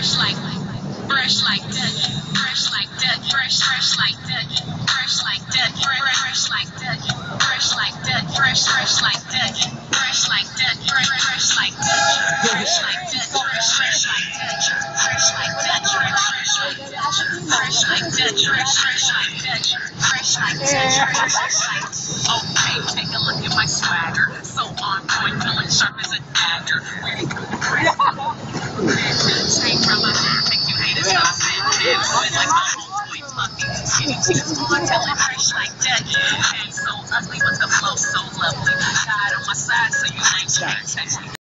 fresh like, fresh like Dutch, fresh like Dutch, fresh, fresh like Dutch, fresh like Dutch, fresh, like Dutch, fresh like Dutch, fresh, fresh like Dutch, fresh like Dutch, fresh, fresh like Dutch, fresh like Dutch, fresh, fresh like Dutch, fresh like Dutch, fresh, fresh like Dutch, fresh like Dutch, fresh, fresh like Dutch, fresh like Dutch, fresh, fresh like Okay, take a look at my swagger, so on point, feeling sharp as a dagger. Really cool, Puffy. Skinny jeans on, feeling fresh like Dutch. Ain't so ugly, but the flow so lovely. God on my side, so you ain't can't touch me.